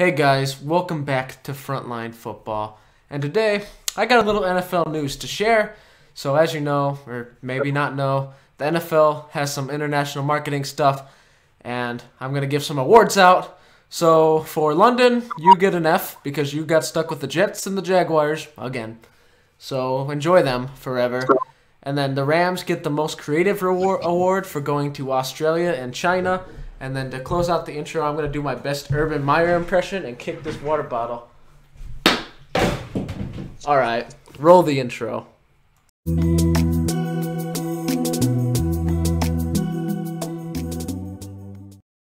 Hey guys, welcome back to Frontline Football. And today, I got a little NFL news to share. So, as you know, or maybe not know, the NFL has some international marketing stuff, and I'm going to give some awards out. So, for London, you get an F because you got stuck with the Jets and the Jaguars again. So, enjoy them forever. And then the Rams get the most creative reward award for going to Australia and China. And then to close out the intro, I'm going to do my best Urban Meyer impression and kick this water bottle. All right, roll the intro.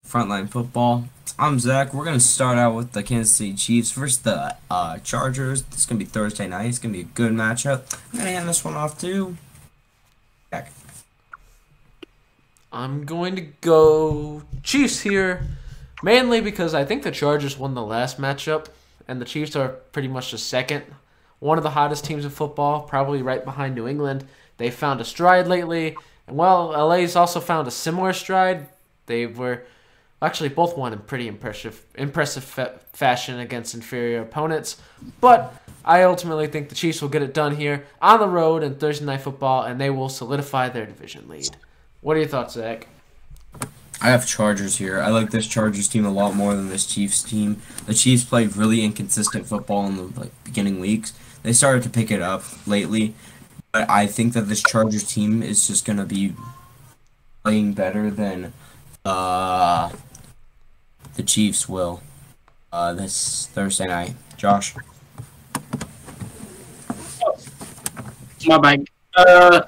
Frontline Football. I'm Zach. We're going to start out with the Kansas City Chiefs versus the uh, Chargers. It's going to be Thursday night. It's going to be a good matchup. I'm going to hand this one off to Zach. I'm going to go Chiefs here, mainly because I think the Chargers won the last matchup, and the Chiefs are pretty much the second. One of the hottest teams in football, probably right behind New England. They found a stride lately, and while LA's also found a similar stride, they were actually both won in pretty impressive impressive fa- fashion against inferior opponents. But I ultimately think the Chiefs will get it done here on the road in Thursday Night Football, and they will solidify their division lead. What are your thoughts, Zach? I have Chargers here. I like this Chargers team a lot more than this Chiefs team. The Chiefs played really inconsistent football in the like beginning weeks. They started to pick it up lately, but I think that this Chargers team is just gonna be playing better than uh the Chiefs will uh this Thursday night. Josh. My bad. Uh,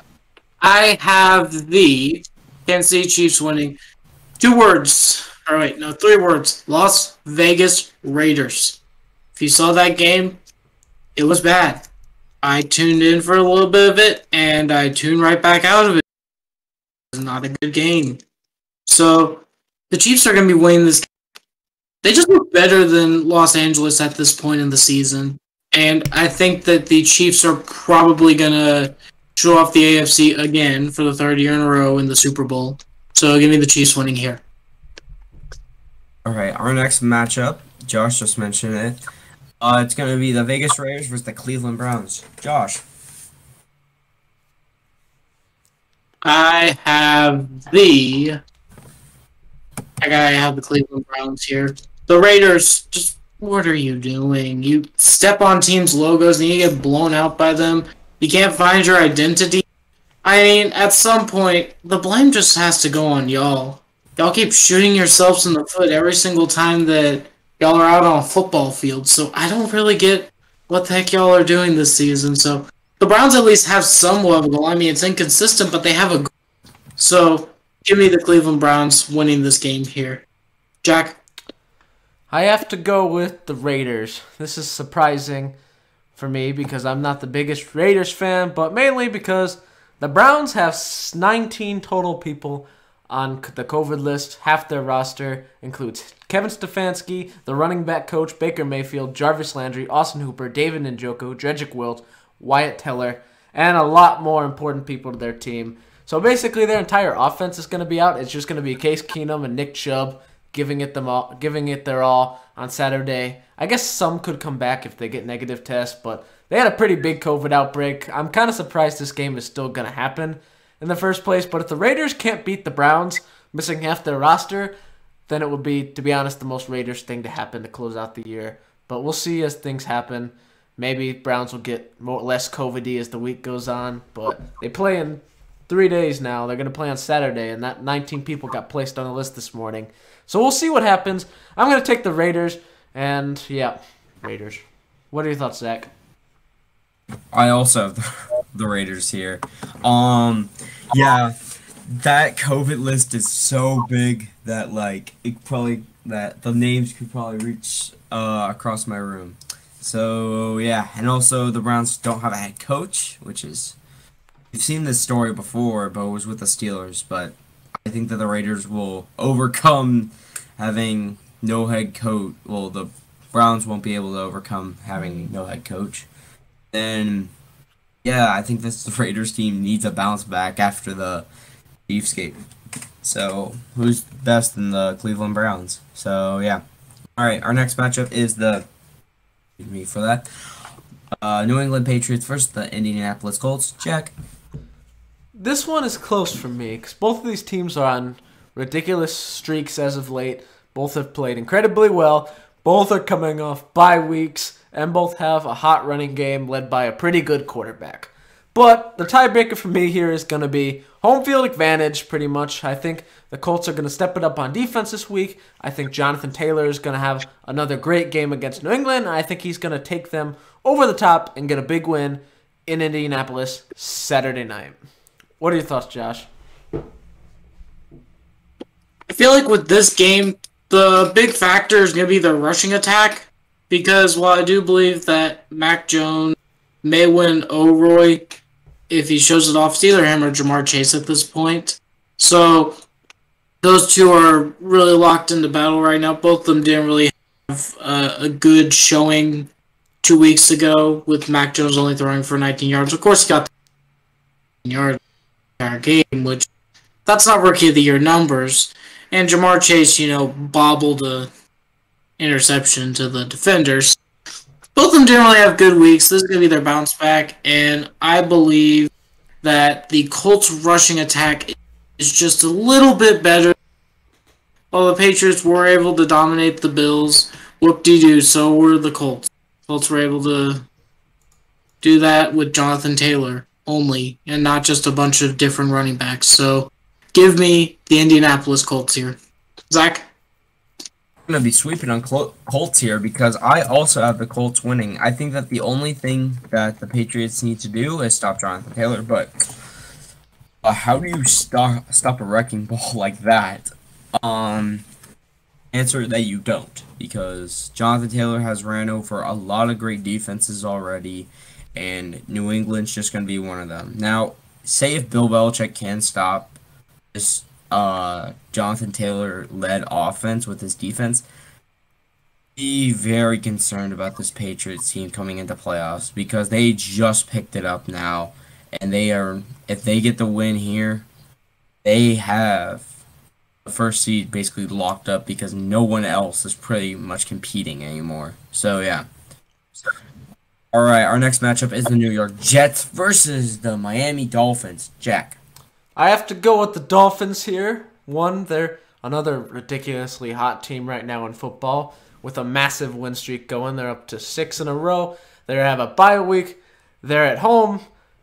I have the Kansas City Chiefs winning. Two words. All right, no, three words. Las Vegas Raiders. If you saw that game, it was bad. I tuned in for a little bit of it, and I tuned right back out of it. It was not a good game. So the Chiefs are going to be winning this. They just look better than Los Angeles at this point in the season. And I think that the Chiefs are probably going to show off the AFC again for the third year in a row in the Super Bowl. So give me the Chiefs winning here. All right, our next matchup, Josh just mentioned it. Uh, it's gonna be the Vegas Raiders versus the Cleveland Browns. Josh. I have the. I gotta have the Cleveland Browns here. The Raiders, just what are you doing? You step on teams' logos and you get blown out by them. You can't find your identity. I mean, at some point, the blame just has to go on y'all. Y'all keep shooting yourselves in the foot every single time that y'all are out on a football field. So I don't really get what the heck y'all are doing this season. So the Browns at least have some level. I mean, it's inconsistent, but they have a. So give me the Cleveland Browns winning this game here. Jack. I have to go with the Raiders. This is surprising for me because I'm not the biggest Raiders fan, but mainly because the Browns have 19 total people on the COVID list. Half their roster includes Kevin Stefanski, the running back coach, Baker Mayfield, Jarvis Landry, Austin Hooper, David Njoku, Jedrick Wills, Wyatt Teller, and a lot more important people to their team. So basically, their entire offense is going to be out. It's just going to be Case Keenum and Nick Chubb giving it them all, giving it their all on Saturday. I guess some could come back if they get negative tests, but they had a pretty big COVID outbreak. I'm kind of surprised this game is still going to happen in the first place. But if the Raiders can't beat the Browns, missing half their roster, then it would be, to be honest, the most Raiders thing to happen to close out the year. But we'll see as things happen. Maybe Browns will get more less COVID as the week goes on. But they play in three days now. They're going to play on Saturday, and that 19 people got placed on the list this morning. So we'll see what happens. I'm going to take the Raiders, and yeah, Raiders. What are your thoughts, Zach? I also have the, the Raiders here. Um, yeah, that COVID list is so big that like it probably that the names could probably reach uh, across my room. So yeah, and also the Browns don't have a head coach, which is we've seen this story before, but it was with the Steelers. But I think that the Raiders will overcome having no head coach. Well, the Browns won't be able to overcome having no head coach. Then, yeah, I think this the Raiders team needs a bounce back after the Chiefs game. So, who's best in the Cleveland Browns? So, yeah, All right, our next matchup is the me for that. Uh, New England Patriots versus the Indianapolis Colts. Jack. This one is close for me because both of these teams are on ridiculous streaks as of late. Both have played incredibly well. Both are coming off bye weeks and both have a hot running game led by a pretty good quarterback. But the tiebreaker for me here is going to be home field advantage, pretty much. I think the Colts are going to step it up on defense this week. I think Jonathan Taylor is going to have another great game against New England. I think he's going to take them over the top and get a big win in Indianapolis Saturday night. What are your thoughts, Josh? I feel like with this game, the big factor is going to be the rushing attack because while I do believe that Mac Jones may win OROY if he shows it off, it's either him or Ja'Marr Chase at this point. So those two are really locked into battle right now. Both of them didn't really have uh, a good showing two weeks ago with Mac Jones only throwing for 19 yards. Of course, he got the yard entire game, which that's not rookie of the year numbers. And Ja'Marr Chase, you know, bobbled a interception to the defenders. Both of them didn't have good weeks. This is going to be their bounce back, and I believe that the Colts rushing attack is just a little bit better. While the Patriots were able to dominate the Bills, whoop de doo, so were the Colts. Colts were able to do that with Jonathan Taylor only, and not just a bunch of different running backs. So give me the Indianapolis Colts here. Zach? I'm going to be sweeping on Colts here because I also have the Colts winning. I think that the only thing that the Patriots need to do is stop Jonathan Taylor, but uh, how do you stop stop a wrecking ball like that? Um, answer that you don't because Jonathan Taylor has ran over a lot of great defenses already, and New England's just going to be one of them. Now, say if Bill Belichick can stop this uh, Jonathan Taylor led offense with his defense, be very concerned about this Patriots team coming into playoffs because they just picked it up now, and they are if they get the win here, they have the first seed basically locked up because no one else is pretty much competing anymore. So yeah. All right, our next matchup is the New York Jets versus the Miami Dolphins. Jack. I have to go with the Dolphins here. One, they're another ridiculously hot team right now in football with a massive win streak going. They're up to six in a row. They have a bye week. They're at home.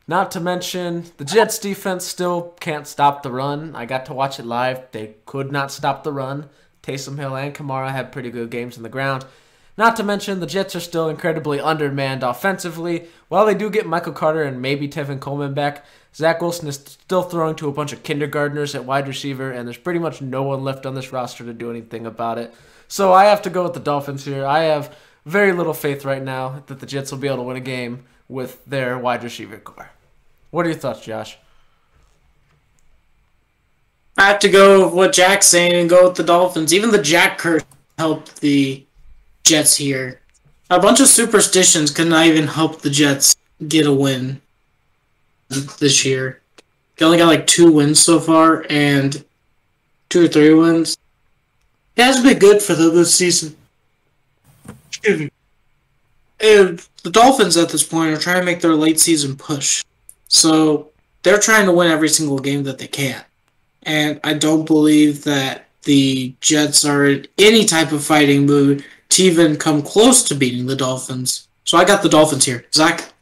Not to mention, the Jets defense still can't stop the run. I got to watch it live. They could not stop the run. Taysom Hill and Kamara had pretty good games on the ground. Not to mention, the Jets are still incredibly undermanned offensively. While they do get Michael Carter and maybe Tevin Coleman back, Zach Wilson is still throwing to a bunch of kindergartners at wide receiver, and there's pretty much no one left on this roster to do anything about it. So I have to go with the Dolphins here. I have very little faith right now that the Jets will be able to win a game with their wide receiver core. What are your thoughts, Josh? I have to go with what Jack's saying and go with the Dolphins. Even the Jack curse helped the Jets here. A bunch of superstitions could not even help the Jets get a win this year. They only got like two wins so far and two or three wins. It has been good for them this season. And the Dolphins at this point are trying to make their late season push. So they're trying to win every single game that they can. And I don't believe that the Jets are in any type of fighting mood to even come close to beating the Dolphins. So I got the Dolphins here. Zach?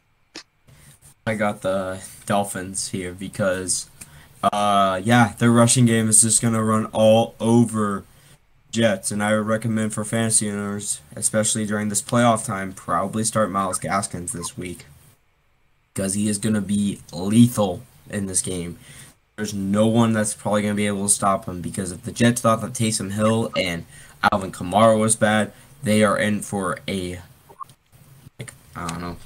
I got the Dolphins here because, uh, yeah, their rushing game is just going to run all over Jets. And I would recommend for fantasy owners, especially during this playoff time, probably start Myles Gaskins this week because he is going to be lethal in this game. There's no one that's probably going to be able to stop him because if the Jets thought that Taysom Hill and Alvin Kamara was bad, they are in for a, like, I don't know,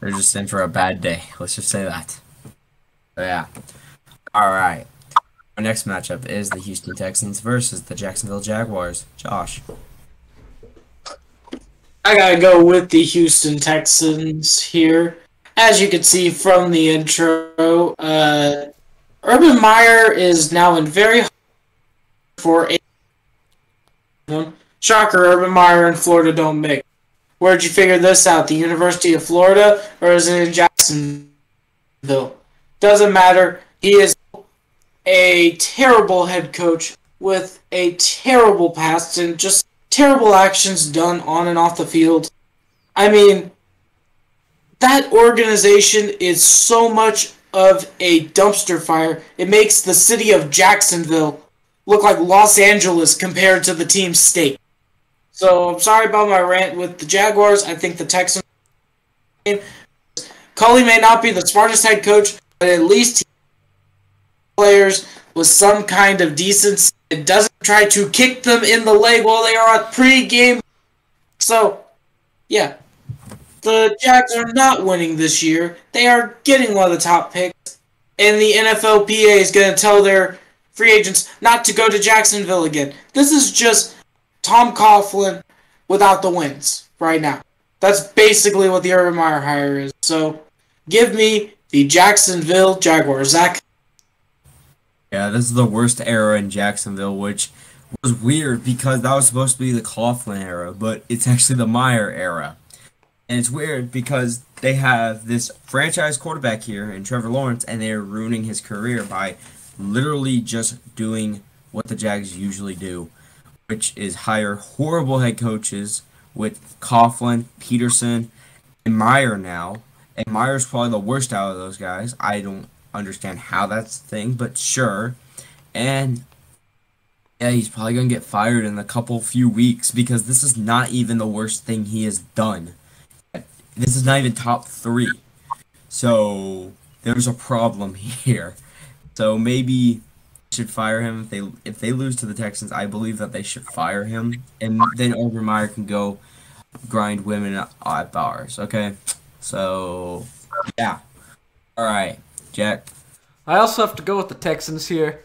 they're just in for a bad day. Let's just say that. So, yeah. All right. Our next matchup is the Houston Texans versus the Jacksonville Jaguars. Josh. I gotta go with the Houston Texans here. As you can see from the intro, uh, Urban Meyer is now in very for a Shocker, Urban Meyer and Florida don't mix. Where'd you figure this out? The University of Florida or is it in Jacksonville? Doesn't matter. He is a terrible head coach with a terrible past and just terrible actions done on and off the field. I mean, that organization is so much of a dumpster fire. It makes the city of Jacksonville look like Los Angeles compared to the team's state. So I'm sorry about my rant with the Jaguars. I think the Texans. Culley may not be the smartest head coach, but at least he players with some kind of decency and doesn't try to kick them in the leg while they are on pre-game. So, yeah, the Jags are not winning this year. They are getting one of the top picks, and the NFLPA is going to tell their free agents not to go to Jacksonville again. This is just Tom Coughlin without the wins right now. That's basically what the Urban Meyer hire is. So, give me the Jacksonville Jaguars. Zach. Yeah, this is the worst era in Jacksonville, which was weird because that was supposed to be the Coughlin era, but it's actually the Meyer era. And it's weird because they have this franchise quarterback here in Trevor Lawrence, and they're ruining his career by literally just doing what the Jags usually do, which is hire horrible head coaches with Coughlin, Peterson, and Meyer now. And Meyer's probably the worst out of those guys. I don't understand how that's the thing, but sure. And yeah, he's probably gonna get fired in a couple few weeks because this is not even the worst thing he has done. This is not even top three. So there's a problem here. So maybe should fire him if they if they lose to the Texans. I believe that they should fire him, and then Urban Meyer can go grind women at, bars. Okay, so yeah, all right. Jack. I also have to go with the Texans here.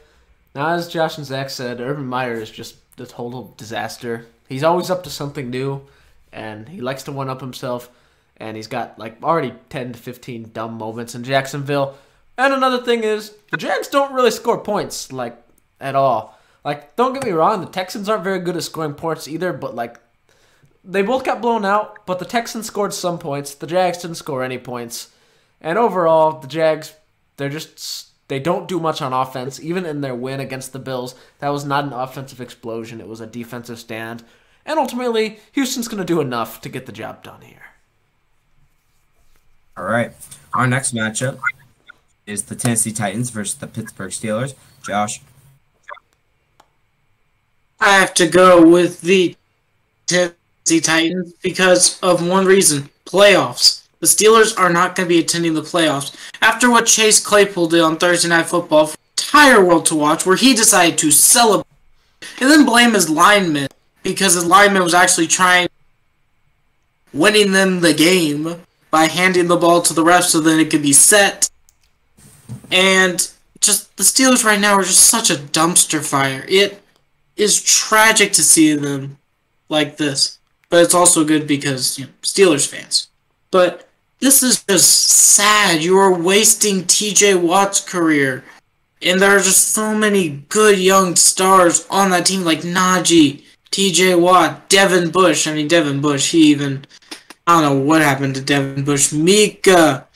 Now, as Josh and Zach said, Urban Meyer is just a total disaster. He's always up to something new, and he likes to one up himself. And he's got like already 10 to 15 dumb moments in Jacksonville. And another thing is, the Jags don't really score points like at all. Like, don't get me wrong, the Texans aren't very good at scoring points either, but like they both got blown out, but the Texans scored some points. The Jags didn't score any points. And overall, the Jags they're just they don't do much on offense. Even in their win against the Bills, that was not an offensive explosion. It was a defensive stand. And ultimately, Houston's going to do enough to get the job done here. All right. Our next matchup is the Tennessee Titans versus the Pittsburgh Steelers. Josh. I have to go with the Tennessee Titans because of one reason playoffs. The Steelers are not going to be attending the playoffs. After what Chase Claypool did on Thursday Night Football for the entire world to watch, where he decided to celebrate and then blame his lineman because his lineman was actually trying winning them the game by handing the ball to the ref so then it could be set. And just the Steelers right now are just such a dumpster fire. It is tragic to see them like this. But it's also good because, you know, Steelers fans. But this is just sad. You are wasting TJ Watt's career. And there are just so many good young stars on that team like Najee, TJ Watt, Devin Bush. I mean, Devin Bush, he even. I don't know what happened to Devin Bush. Mika.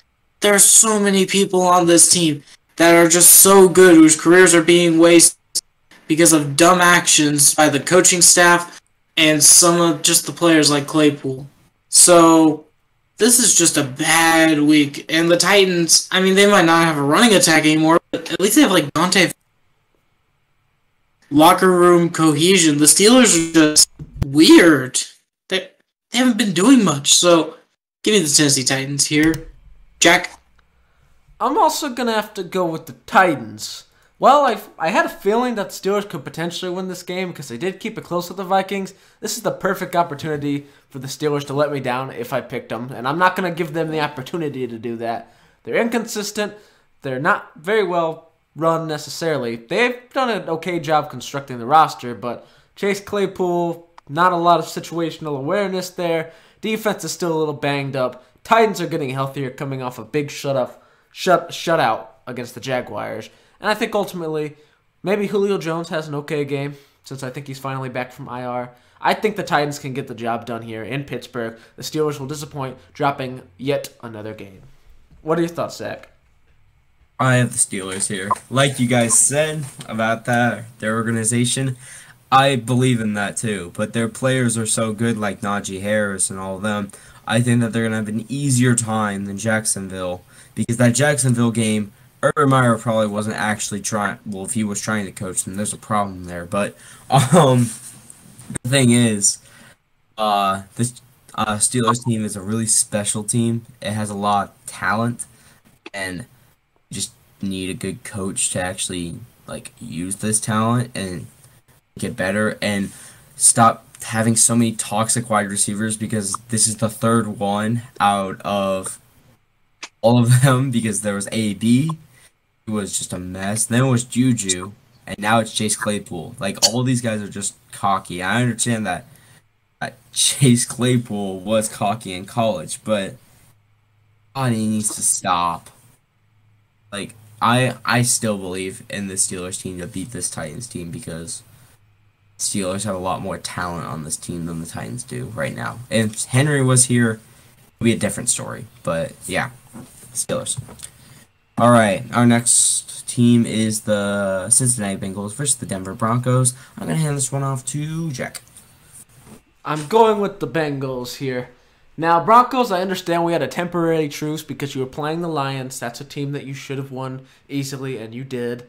There are so many people on this team that are just so good whose careers are being wasted because of dumb actions by the coaching staff and some of just the players like Claypool. So this is just a bad week. And the Titans, I mean, they might not have a running attack anymore, but at least they have like Dante. Locker room cohesion. The Steelers are just weird. They they haven't been doing much. So give me the Tennessee Titans here, Jack. I'm also gonna have to go with the Titans. Well, I I had a feeling that Steelers could potentially win this game because they did keep it close with the Vikings. This is the perfect opportunity for the Steelers to let me down if I picked them, and I'm not going to give them the opportunity to do that. They're inconsistent. They're not very well run necessarily. They've done an okay job constructing the roster, but Chase Claypool, not a lot of situational awareness there. Defense is still a little banged up. Titans are getting healthier coming off a big shut up, shut shutout against the Jaguars. And I think ultimately, maybe Julio Jones has an okay game since I think he's finally back from IR. I think the Titans can get the job done here in Pittsburgh. The Steelers will disappoint, dropping yet another game. What are your thoughts, Zach? I have the Steelers here. Like you guys said about that, their organization, I believe in that too. But their players are so good, like Najee Harris and all of them. I think that they're gonna have an easier time than Jacksonville because that Jacksonville game, Urban Meyer probably wasn't actually trying. Well, if he was trying to coach them, there's a problem there. But um, the thing is, uh, this uh, Steelers team is a really special team. It has a lot of talent, and just need a good coach to actually like use this talent and get better and stop having so many toxic wide receivers because this is the third one out of all of them because there was AB, who was just a mess. Then it was Juju, and now it's Chase Claypool. Like all these guys are just cocky. I understand that, that Chase Claypool was cocky in college, but God, he needs to stop. Like I, I still believe in the Steelers team to beat this Titans team because Steelers have a lot more talent on this team than the Titans do right now. If Henry was here, it would be a different story. But yeah, Steelers. All right, our next team is the Cincinnati Bengals versus the Denver Broncos. I'm gonna hand this one off to Jack. I'm going with the Bengals here. Now, Broncos, I understand we had a temporary truce because you were playing the Lions. That's a team that you should have won easily, and you did.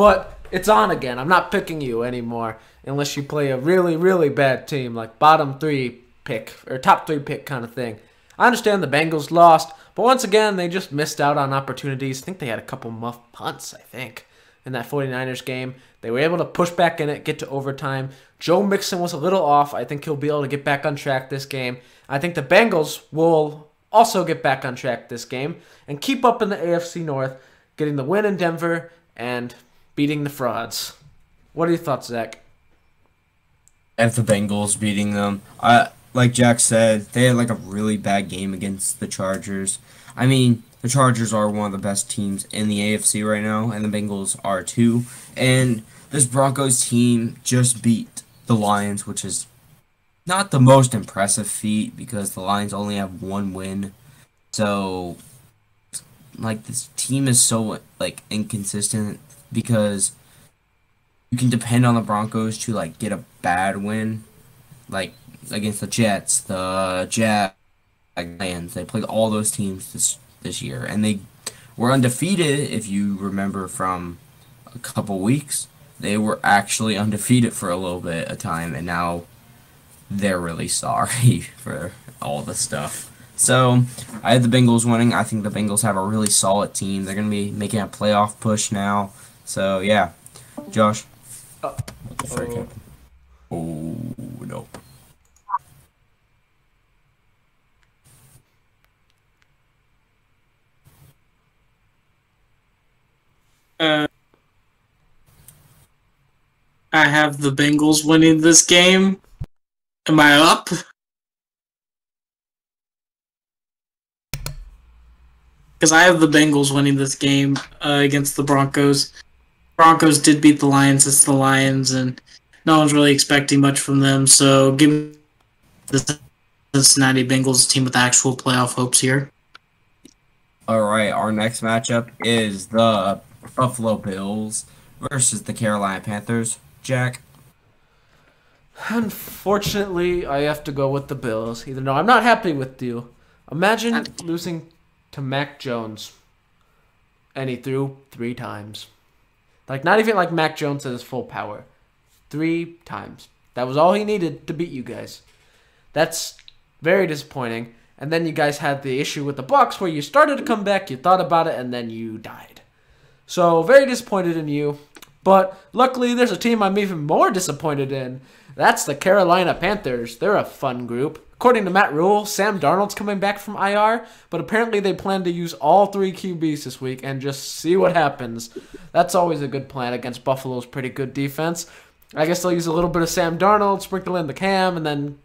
But it's on again. I'm not picking you anymore unless you play a really, really bad team, like bottom three pick or top three pick kind of thing. I understand the Bengals lost, but once again, they just missed out on opportunities. I think they had a couple muff punts, I think, in that 49ers game. They were able to push back in it, get to overtime. Joe Mixon was a little off. I think he'll be able to get back on track this game. I think the Bengals will also get back on track this game and keep up in the AFC North, getting the win in Denver and beating the frauds. What are your thoughts, Zach? If the Bengals beating them, I like Jack said, they had like a really bad game against the Chargers. I mean, the Chargers are one of the best teams in the AFC right now, and the Bengals are too. And this Broncos team just beat the Lions, which is not the most impressive feat because the Lions only have one win. So, like, this team is so like inconsistent because you can depend on the Broncos to like get a bad win, like against the Jets, the Jags. They played all those teams this this year, and they were undefeated. If you remember from a couple weeks, they were actually undefeated for a little bit of time, and now they're really sorry for all the stuff. So I had the Bengals winning. I think the Bengals have a really solid team. They're gonna be making a playoff push now. So yeah, Josh. Uh, oh. oh no. Uh, I have the Bengals winning this game. Am I up? Because I have the Bengals winning this game uh, against the Broncos. Broncos did beat the Lions. It's the Lions, and no one's really expecting much from them. So give me the Cincinnati Bengals team with actual playoff hopes here. All right, our next matchup is the Buffalo Bills versus the Carolina Panthers. Jack. Unfortunately, I have to go with the Bills. Even though I'm not happy with you. Imagine uh, losing to Mac Jones, and he threw three times. Like not even like Mac Jones at his full power, three times. That was all he needed to beat you guys. That's very disappointing. And then you guys had the issue with the Bucs where you started to come back, you thought about it, and then you died. So very disappointed in you. But luckily, there's a team I'm even more disappointed in. That's the Carolina Panthers. They're a fun group. According to Matt Rhule, Sam Darnold's coming back from IR, but apparently they plan to use all three QBs this week and just see what happens. That's always a good plan against Buffalo's pretty good defense. I guess they'll use a little bit of Sam Darnold, sprinkle in the Cam, and then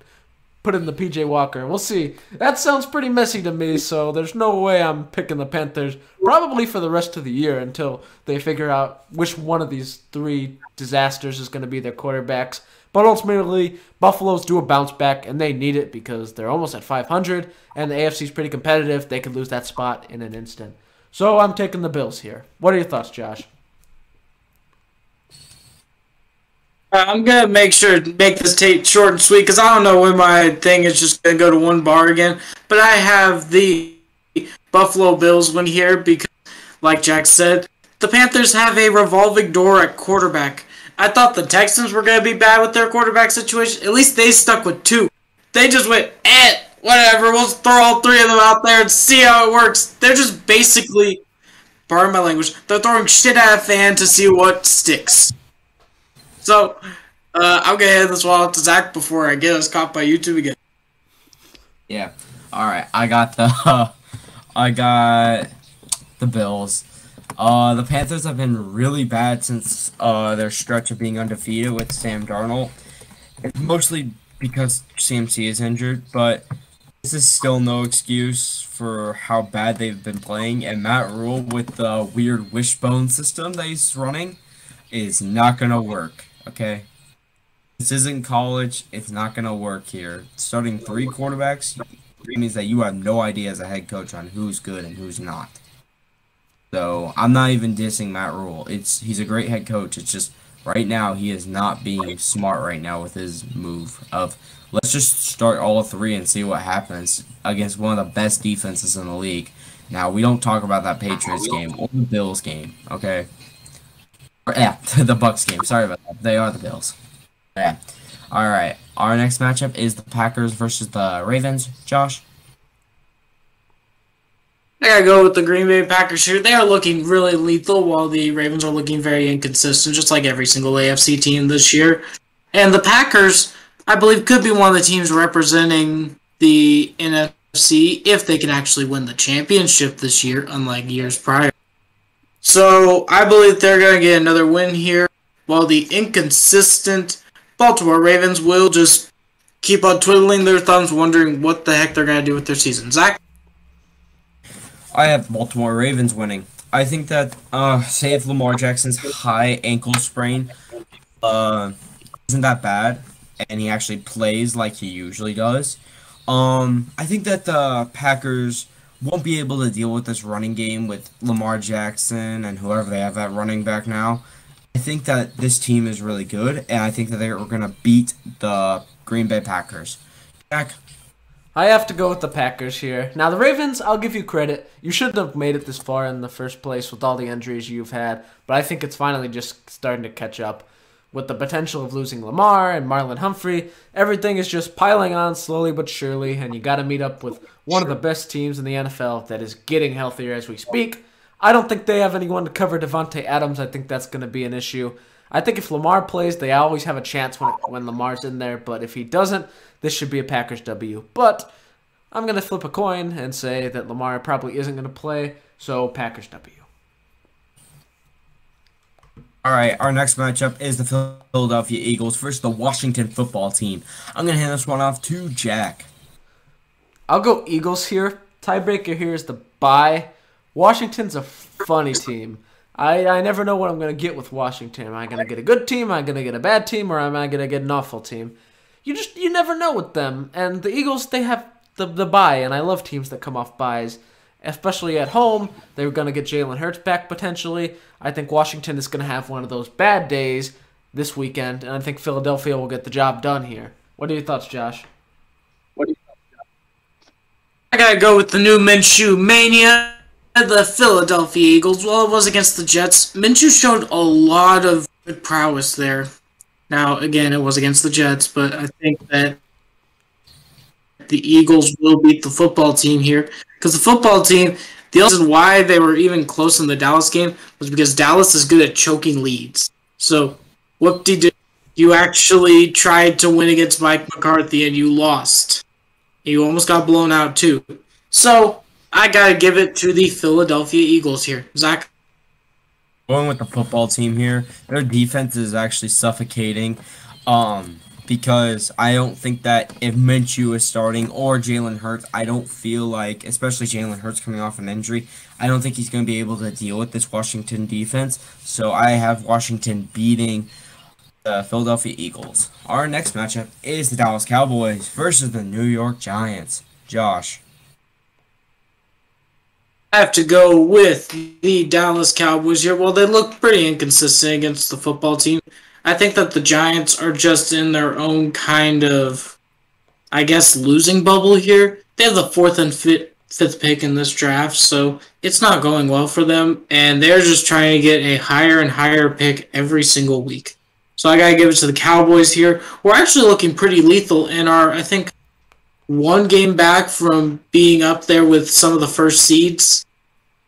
put in the PJ Walker. We'll see. That sounds pretty messy to me, so there's no way I'm picking the Panthers probably for the rest of the year until they figure out which one of these three disasters is going to be their quarterbacks. But ultimately, Buffalo's do a bounce back, and they need it because they're almost at 500, and the AFC's pretty competitive. They could lose that spot in an instant. So I'm taking the Bills here. What are your thoughts, Josh? Uh, I'm gonna make sure to make this tape short and sweet because I don't know when my thing is just gonna go to one bar again. But I have the Buffalo Bills win here because, like Jack said, the Panthers have a revolving door at quarterback. I thought the Texans were gonna be bad with their quarterback situation. At least they stuck with two. They just went, eh, whatever. We'll throw all three of them out there and see how it works. They're just basically, pardon my language, they're throwing shit at a fan to see what sticks. So, uh, I'm gonna hand this one off to Zach before I get us caught by YouTube again. Yeah. All right. I got the. I got the Bills. Uh, the Panthers have been really bad since uh, their stretch of being undefeated with Sam Darnold. It's mostly because CMC is injured, but this is still no excuse for how bad they've been playing. And Matt Rhule with the weird wishbone system that he's running is not gonna work. Okay. This isn't college. It's not going to work here. Starting three quarterbacks means that you have no idea as a head coach on who's good and who's not. So I'm not even dissing Matt Rhule. It's he's a great head coach. It's just right now he is not being smart right now with his move of let's just start all three and see what happens against one of the best defenses in the league. Now we don't talk about that Patriots game or the Bills game, okay? Yeah, the Bucs game. Sorry about that. They are the Bills. Yeah. All right. Our next matchup is the Packers versus the Ravens. Josh. I gotta go with the Green Bay Packers here. They are looking really lethal, while the Ravens are looking very inconsistent, just like every single AFC team this year. And the Packers, I believe, could be one of the teams representing the NFC if they can actually win the championship this year, unlike years prior. So I believe they're going to get another win here, while the inconsistent Baltimore Ravens will just keep on twiddling their thumbs, wondering what the heck they're going to do with their season. Zach? I have Baltimore Ravens winning. I think that, uh, say if Lamar Jackson's high ankle sprain uh, isn't that bad, and he actually plays like he usually does, um, I think that the Packers won't be able to deal with this running game with Lamar Jackson and whoever they have at running back now. I think that this team is really good, and I think that they're going to beat the Green Bay Packers. Jack? I have to go with the Packers here. Now, the Ravens, I'll give you credit. You shouldn't have made it this far in the first place with all the injuries you've had, but I think it's finally just starting to catch up with the potential of losing Lamar and Marlon Humphrey. Everything is just piling on slowly but surely, and you got to meet up with one of the best teams in the NFL that is getting healthier as we speak. I don't think they have anyone to cover Davante Adams. I think that's going to be an issue. I think if Lamar plays, they always have a chance when when Lamar's in there. But if he doesn't, this should be a Packers W. But I'm going to flip a coin and say that Lamar probably isn't going to play, so Packers W. All right, our next matchup is the Philadelphia Eagles versus the Washington football team. I'm going to hand this one off to Jack. I'll go Eagles here. Tiebreaker here is the bye. Washington's a funny team. I, I never know what I'm going to get with Washington. Am I going to get a good team? Am I going to get a bad team? Or am I going to get an awful team? You just you never know with them. And the Eagles, they have the, the bye, and I love teams that come off byes especially at home. They're going to get Jalen Hurts back potentially. I think Washington is going to have one of those bad days this weekend, and I think Philadelphia will get the job done here. What are your thoughts, Josh? What do you thoughts, I gotta go with the new Minshew mania. The Philadelphia Eagles. Well, it was against the Jets. Minshew showed a lot of good prowess there. Now, again, it was against the Jets, but I think that the Eagles will beat the football team here because the football team, the reason why they were even close in the Dallas game was because Dallas is good at choking leads. So, what did you do? You actually tried to win against Mike McCarthy and you lost. You almost got blown out too. So, I gotta give it to the Philadelphia Eagles here. Zach? Going with the football team here, their defense is actually suffocating. Um, because I don't think that if Minshew is starting or Jalen Hurts, I don't feel like, especially Jalen Hurts coming off an injury, I don't think he's going to be able to deal with this Washington defense. So I have Washington beating the Philadelphia Eagles. Our next matchup is the Dallas Cowboys versus the New York Giants. Josh. I have to go with the Dallas Cowboys here. Well, they look pretty inconsistent against the football team. I think that the Giants are just in their own kind of, I guess, losing bubble here. They have the fourth and fifth, fifth pick in this draft, so it's not going well for them, and they're just trying to get a higher and higher pick every single week. So I gotta give it to the Cowboys here. We're actually looking pretty lethal and are, I think, one game back from being up there with some of the first seeds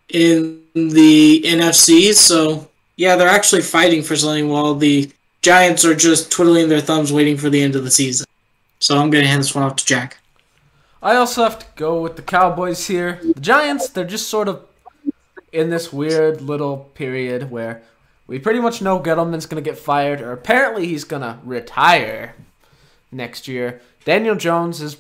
in the NFC. So yeah, they're actually fighting for something while the Giants are just twiddling their thumbs waiting for the end of the season. So I'm gonna hand this one off to Jack. I also have to go with the Cowboys here. The Giants, they're just sort of in this weird little period where we pretty much know Gettleman's going to get fired, or apparently he's going to retire next year. Daniel Jones is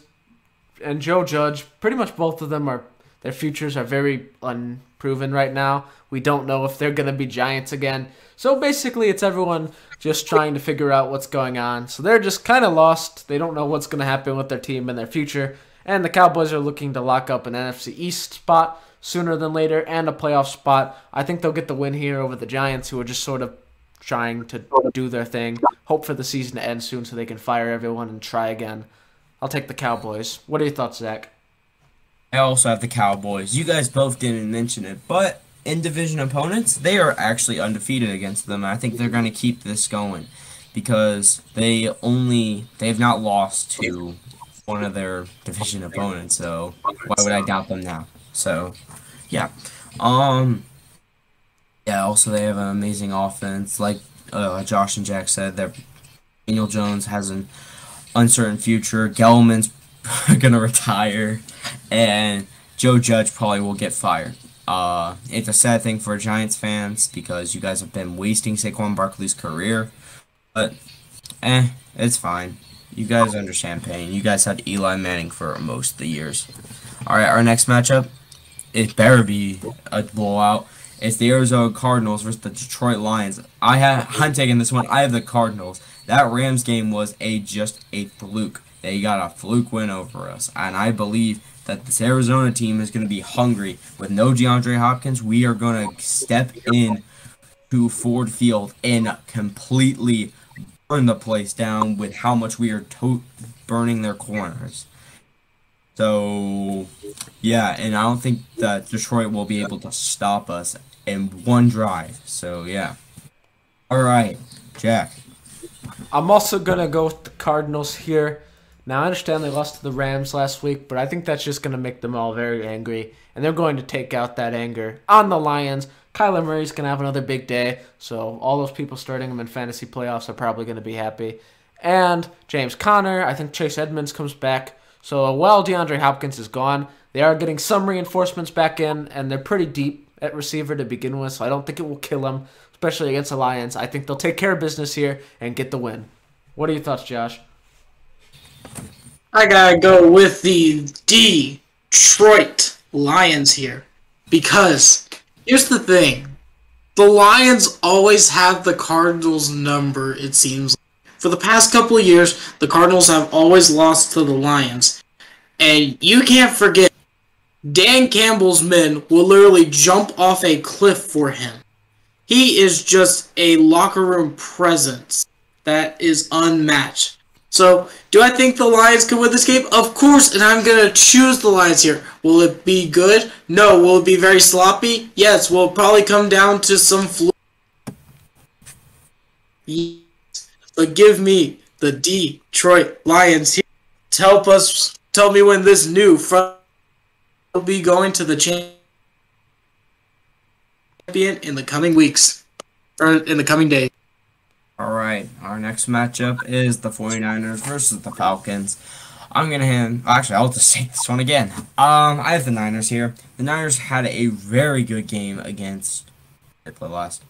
and Joe Judge, pretty much both of them are their futures are very unproven right now. We don't know if they're going to be Giants again. So basically, it's everyone just trying to figure out what's going on. So they're just kind of lost. They don't know what's going to happen with their team and their future. And the Cowboys are looking to lock up an NFC East spot sooner than later and a playoff spot. I think they'll get the win here over the Giants, who are just sort of trying to do their thing, hope for the season to end soon so they can fire everyone and try again. I'll take the Cowboys. What are your thoughts, Zach? I also have the Cowboys. You guys both didn't mention it, but in division opponents, they are actually undefeated against them. I think they're going to keep this going because they only they have not lost to one of their division opponents. So why would I doubt them now? So yeah, um, yeah. Also, they have an amazing offense. Like uh, Josh and Jack said, that Daniel Jones has an uncertain future. Gettleman's gonna retire, and Joe Judge probably will get fired. Uh, it's a sad thing for Giants fans because you guys have been wasting Saquon Barkley's career, but eh, it's fine. You guys understand pain. You guys had Eli Manning for most of the years. All right, our next matchup, it better be a blowout. It's the Arizona Cardinals versus the Detroit Lions. I have I'm taking this one. I have the Cardinals. That Rams game was a just a fluke. They got a fluke win over us, and I believe that this Arizona team is going to be hungry. With no DeAndre Hopkins, we are going to step in to Ford Field and completely burn the place down with how much we are to- burning their corners. So, yeah, and I don't think that Detroit will be able to stop us in one drive. So, yeah. All right, Jack. I'm also going to go with the Cardinals here. Now, I understand they lost to the Rams last week, but I think that's just going to make them all very angry. And they're going to take out that anger on the Lions. Kyler Murray's going to have another big day. So, all those people starting him in fantasy playoffs are probably going to be happy. And James Conner, I think Chase Edmonds comes back. So, while DeAndre Hopkins is gone, they are getting some reinforcements back in, and they're pretty deep at receiver to begin with. So, I don't think it will kill them, especially against the Lions. I think they'll take care of business here and get the win. What are your thoughts, Josh? I gotta go with the Detroit Lions here. Because here's the thing the Lions always have the Cardinals' number, it seems. For the past couple of years, the Cardinals have always lost to the Lions. And you can't forget, Dan Campbell's men will literally jump off a cliff for him. He is just a locker room presence that is unmatched. So, do I think the Lions can win this game? Of course, and I'm going to choose the Lions here. Will it be good? No. Will it be very sloppy? Yes. Will it probably come down to some flu? Yes. But give me the Detroit Lions here to help us tell me when this new front will be going to the champion in the coming weeks or in the coming days. All right, our next matchup is the 49ers versus the Falcons. I'm going to hand, actually, I'll just take this one again. Um, I have the Niners here. The Niners had a very good game against, they played last.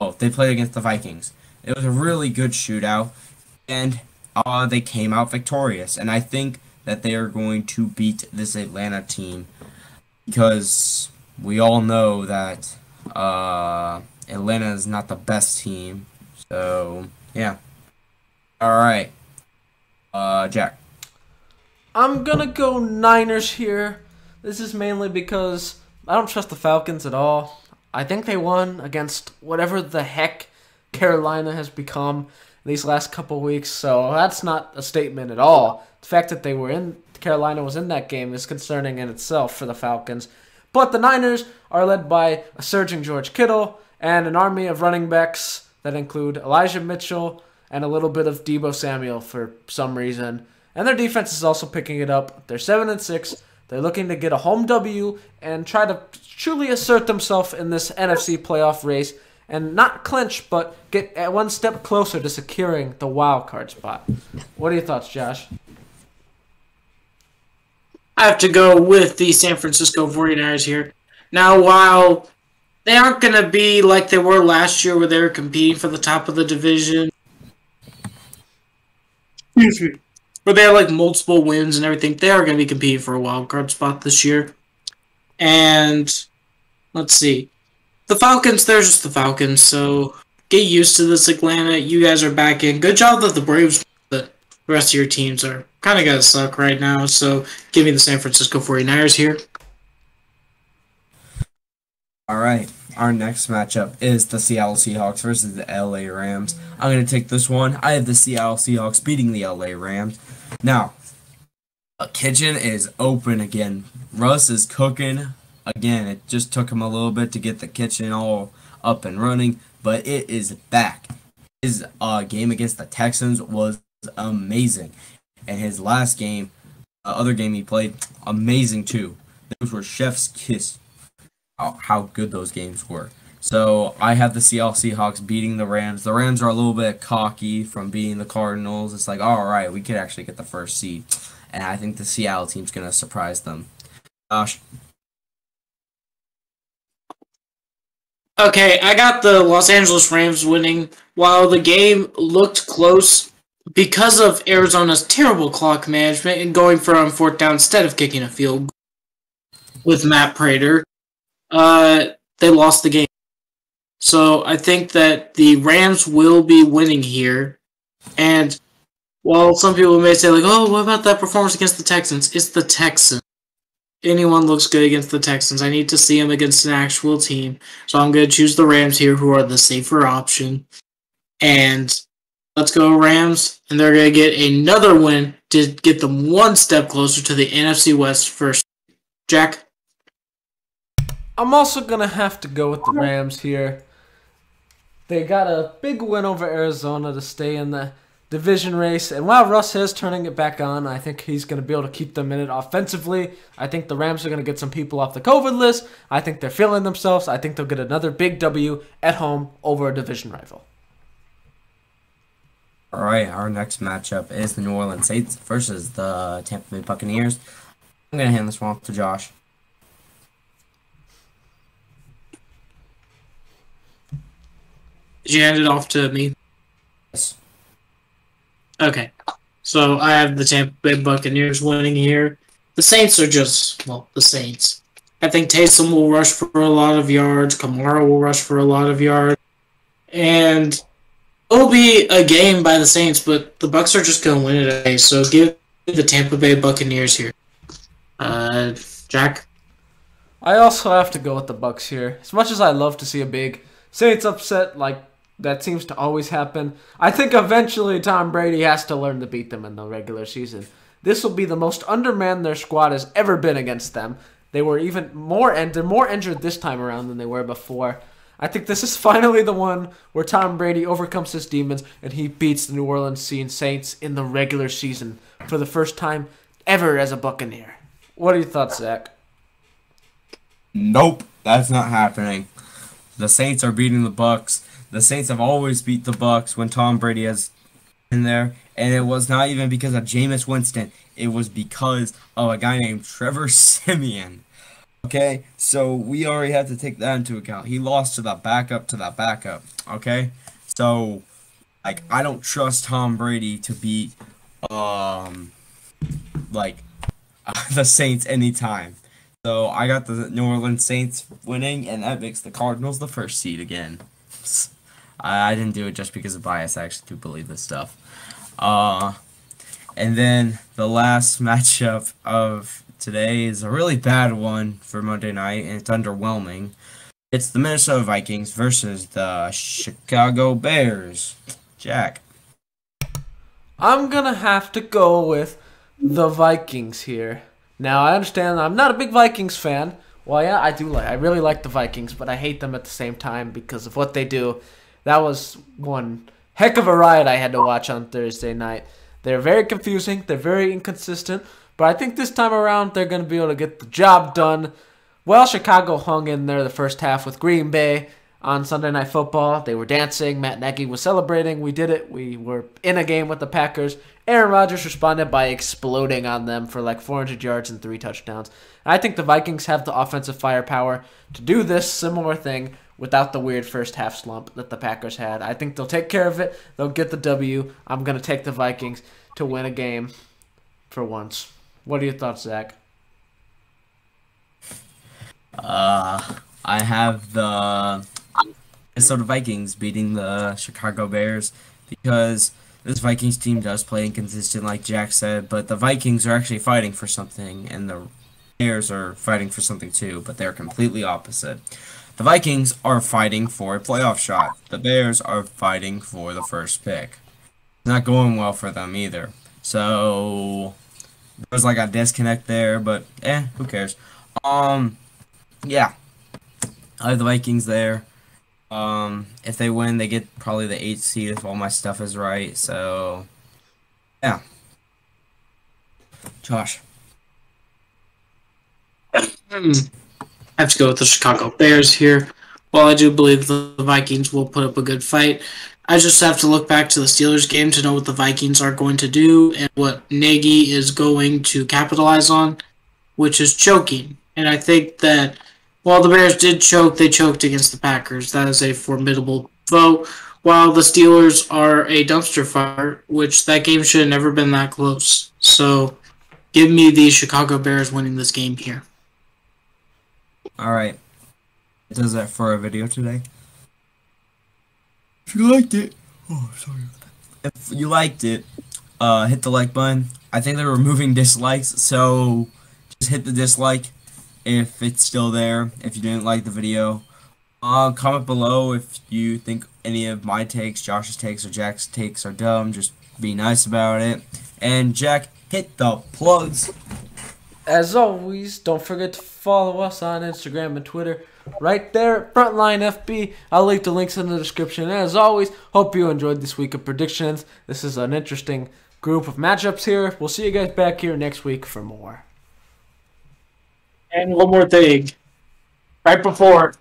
Oh, they played against the Vikings. It was a really good shootout, and uh, they came out victorious. And I think that they are going to beat this Atlanta team because we all know that uh, Atlanta is not the best team so Yeah. All right. Uh, Jack. I'm gonna go Niners here. This is mainly because I don't trust the Falcons at all. I think they won against whatever the heck Carolina has become these last couple weeks, so that's not a statement at all. The fact that they were in Carolina was in that game is concerning in itself for the Falcons. But the Niners are led by a surging George Kittle and an army of running backs that include Elijah Mitchell and a little bit of Deebo Samuel for some reason. And their defense is also picking it up. They're 7 and 6. They're looking to get a home W and try to truly assert themselves in this NFC playoff race and not clinch, but get one step closer to securing the wild card spot. What are your thoughts, Josh? I have to go with the San Francisco 49ers here. Now, while they aren't going to be like they were last year where they were competing for the top of the division, Excuse me. where they have like multiple wins and everything, they are going to be competing for a wild card spot this year. And let's see. The Falcons, they're just the Falcons, so get used to this, Atlanta. You guys are back in. Good job that the Braves, but the rest of your teams are kind of going to suck right now, so give me the San Francisco 49ers here. All right. Our next matchup is the Seattle Seahawks versus the LA Rams. I'm going to take this one. I have the Seattle Seahawks beating the LA Rams. Now, a kitchen is open again. Russ is cooking again. It just took him a little bit to get the kitchen all up and running, but it is back. His uh, game against the Texans was amazing, and his last game, uh, other game he played, amazing too. Those were chef's kiss. How, how good those games were. So I have the Seattle Seahawks beating the Rams. The Rams are a little bit cocky from beating the Cardinals. It's like, all right, we could actually get the first seed, and I think the Seattle team's gonna surprise them. Gosh. Okay, I got the Los Angeles Rams winning. While the game looked close because of Arizona's terrible clock management and going for on fourth down instead of kicking a field with Matt Prater, uh, they lost the game. So I think that the Rams will be winning here. And while some people may say, like, oh, what about that performance against the Texans? It's the Texans. Anyone looks good against the Texans. I need to see them against an actual team. So I'm going to choose the Rams here, who are the safer option. And let's go Rams. And they're going to get another win to get them one step closer to the NFC West first. Jack? I'm also to have to go with the Rams here. They got a big win over Arizona to stay in the division race. And while Russ is turning it back on, I think he's going to be able to keep them in it offensively. I think the Rams are going to get some people off the COVID list. I think they're feeling themselves. I think they'll get another big W at home over a division rival. All right, our next matchup is the New Orleans Saints versus the Tampa Bay Buccaneers. I'm to hand this one off to Josh. Did you hand it off to me? Yes. Okay. So I have the Tampa Bay Buccaneers winning here. The Saints are just, well, the Saints. I think Taysom will rush for a lot of yards. Kamara will rush for a lot of yards. And it'll be a game by the Saints, but the Bucs are just going to win it today. So give the Tampa Bay Buccaneers here. Uh, Jack? I also have to go with the Bucs here. As much as I love to see a big Saints upset like that seems to always happen. I think eventually Tom Brady has to learn to beat them in the regular season. This will be the most undermanned their squad has ever been against them. They were even more and they're more injured this time around than they were before. I think this is finally the one where Tom Brady overcomes his demons and he beats the New Orleans Saints in the regular season for the first time ever as a Buccaneer. What are your thoughts, Zach? Nope, that's not happening. The Saints are beating the Bucs. The Saints have always beat the Bucs when Tom Brady has been there, and it was not even because of Jameis Winston. It was because of a guy named Trevor Siemian. Okay, so we already have to take that into account. He lost to the backup to the backup. Okay, so like I don't trust Tom Brady to beat um like the Saints anytime. So I got the New Orleans Saints winning, and that makes the Cardinals the first seed again. I, I didn't do it just because of bias. I actually do believe this stuff. Uh, and then the last matchup of today is a really bad one for Monday night, and it's underwhelming. It's the Minnesota Vikings versus the Chicago Bears. Jack. I'm gonna have to go with the Vikings here. Now I understand I'm not a big Vikings fan. Well, yeah, I do like. I really like the Vikings, but I hate them at the same time because of what they do. That was one heck of a riot I had to watch on Thursday night. They're very confusing. They're very inconsistent. But I think this time around they're going to be able to get the job done. Well, Chicago hung in there the first half with Green Bay on Sunday Night Football. They were dancing. Matt Nagy was celebrating. We did it. We were in a game with the Packers. Aaron Rodgers responded by exploding on them for like 400 yards and three touchdowns. I think the Vikings have the offensive firepower to do this similar thing without the weird first half slump that the Packers had. I think they'll take care of it. They'll get the W. I'm going to take the Vikings to win a game for once. What are your thoughts, Zach? Uh, I have the Minnesota Vikings beating the Chicago Bears because this Vikings team does play inconsistent, like Jack said, but the Vikings are actually fighting for something, and the Bears are fighting for something too, but they're completely opposite. The Vikings are fighting for a playoff shot. The Bears are fighting for the first pick. Not going well for them either. So there's like a disconnect there, but eh, who cares? Um, yeah, I have the Vikings there. Um, if they win, they get probably the eighth seed if all my stuff is right. So, yeah. Josh. Have to go with the Chicago Bears here. While I do believe the Vikings will put up a good fight, I just have to look back to the Steelers game to know what the Vikings are going to do and what Nagy is going to capitalize on, which is choking. And I think that while the Bears did choke, they choked against the Packers. That is a formidable vote. While the Steelers are a dumpster fire, which that game should have never been that close. So give me the Chicago Bears winning this game here. All right. Does that for our video today. If you liked it, oh sorry. If you liked it, uh, hit the like button. I think they're removing dislikes, so just hit the dislike if it's still there. If you didn't like the video, uh, comment below if you think any of my takes, Josh's takes, or Jack's takes are dumb. Just be nice about it. And Jack, hit the plugs. As always, don't forget to follow us on Instagram and Twitter. Right there, Frontline FB. I'll leave the links in the description. as always, hope you enjoyed this week of predictions. This is an interesting group of matchups here. We'll see you guys back here next week for more. And one more thing. Right before.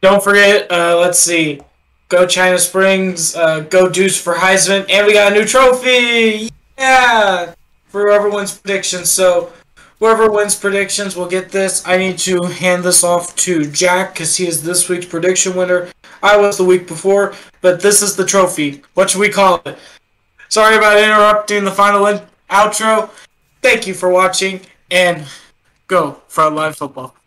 Don't forget, uh, let's see. Go China Springs, uh, go Deuce for Heisman, and we got a new trophy! Yeah! For whoever wins predictions. So, whoever wins predictions will get this. I need to hand this off to Jack because he is this week's prediction winner. I was the week before, but this is the trophy. What should we call it? Sorry about interrupting the final outro. Thank you for watching, and go Frontline Football.